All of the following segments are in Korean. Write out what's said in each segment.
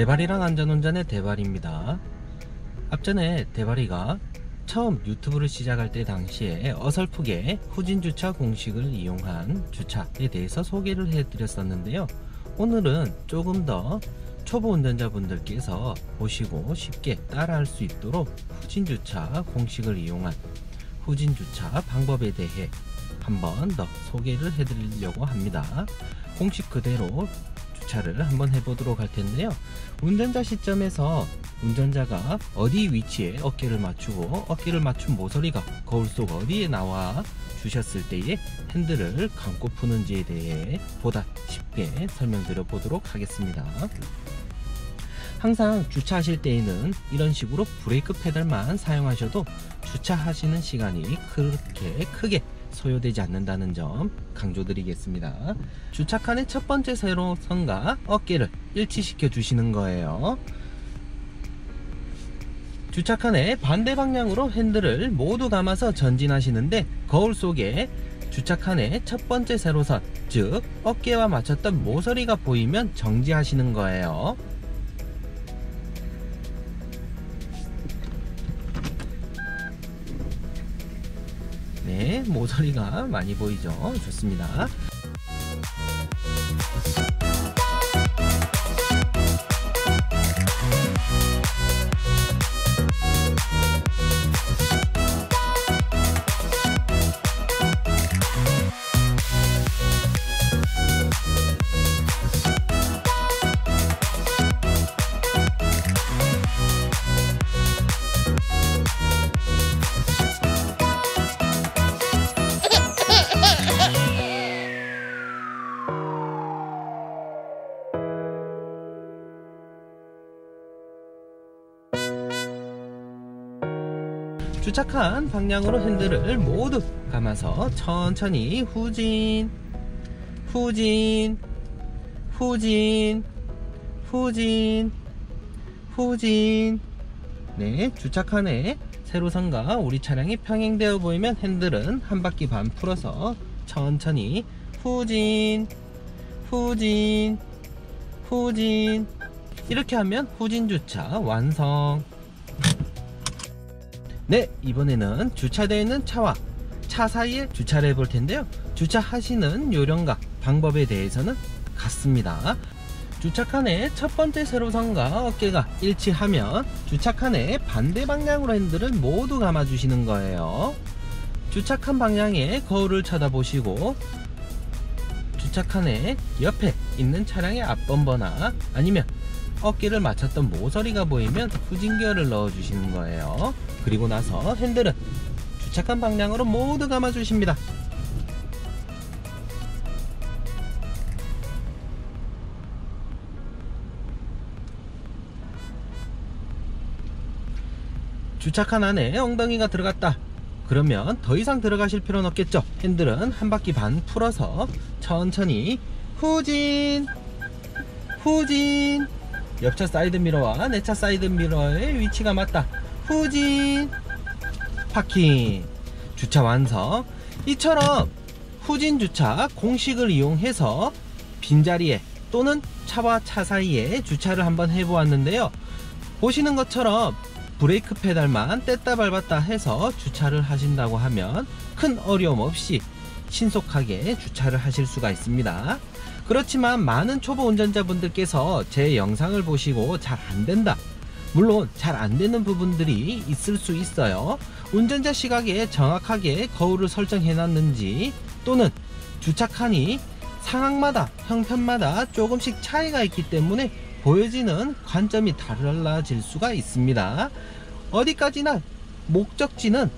대발이랑 안전운전의 대발입니다. 앞전에 대발이가 처음 유튜브를 시작할 때 당시에 어설프게 후진주차 공식을 이용한 주차에 대해서 소개를 해드렸었는데요. 오늘은 조금 더 초보 운전자분들께서 보시고 쉽게 따라할 수 있도록 후진주차 공식을 이용한 후진주차 방법에 대해 한번 더 소개를 해드리려고 합니다. 공식 그대로 주차를 한번 해보도록 할 텐데요. 운전자 시점에서 운전자가 어디 위치에 어깨를 맞추고 어깨를 맞춘 모서리가 거울 속 어디에 나와 주셨을 때에 핸들을 감고 푸는지에 대해 보다 쉽게 설명드려 보도록 하겠습니다. 항상 주차하실 때에는 이런 식으로 브레이크 페달만 사용하셔도 주차하시는 시간이 그렇게 크게 소요되지 않는다는 점 강조드리겠습니다. 주차칸의 첫 번째 세로선과 어깨를 일치시켜 주시는 거예요. 주차칸의 반대 방향으로 핸들을 모두 감아서 전진하시는데 거울 속에 주차칸의 첫 번째 세로선, 즉 어깨와 맞췄던 모서리가 보이면 정지하시는 거예요. 모서리가 많이 보이죠? 좋습니다. 주착한 방향으로 핸들을 모두 감아서 천천히 후진 후진 후진 후진 후진. 네 주착칸에 세로선과 우리 차량이 평행되어 보이면 핸들은 한 바퀴 반 풀어서 천천히 후진 후진 후진. 이렇게 하면 후진 주차 완성 네 이번에는 주차되어 있는 차와 차 사이에 주차를 해볼 텐데요. 주차하시는 요령과 방법에 대해서는 같습니다. 주차칸의 첫 번째 세로선과 어깨가 일치하면 주차칸의 반대 방향으로 핸들을 모두 감아 주시는 거예요. 주차칸 방향의 거울을 쳐다보시고 주차칸의 옆에 있는 차량의 앞범버나 아니면 어깨를 맞췄던 모서리가 보이면 후진기어를 넣어 주시는 거예요. 그리고 나서 핸들은 주착한 방향으로 모두 감아 주십니다. 주착한 안에 엉덩이가 들어갔다. 그러면 더 이상 들어가실 필요는 없겠죠? 핸들은 한 바퀴 반 풀어서 천천히 후진 후진 옆차 사이드미러와 내 차 사이드미러의 위치가 맞다. 후진 파킹 주차 완성 이처럼 후진 주차 공식을 이용해서 빈자리에 또는 차와 차 사이에 주차를 한번 해보았는데요. 보시는 것처럼 브레이크 페달만 뗐다 밟았다 해서 주차를 하신다고 하면 큰 어려움 없이 신속하게 주차를 하실 수가 있습니다. 그렇지만 많은 초보 운전자분들께서 제 영상을 보시고 잘 안된다. 물론 잘 안되는 부분들이 있을 수 있어요. 운전자 시각에 정확하게 거울을 설정해 놨는지 또는 주차칸이 상황마다 형편마다 조금씩 차이가 있기 때문에 보여지는 관점이 달라질 수가 있습니다. 어디까지나 목적지는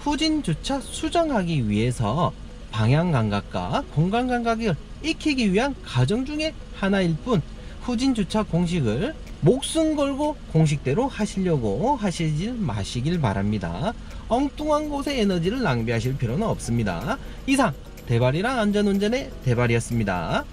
후진 주차 수정하기 위해서 방향 감각과 공간 감각을 익히기 위한 과정 중에 하나일 뿐 후진 주차 공식을 목숨 걸고 공식대로 하시려고 하시지 마시길 바랍니다. 엉뚱한 곳에 에너지를 낭비하실 필요는 없습니다. 이상 대발이랑 안전운전의 대발이었습니다.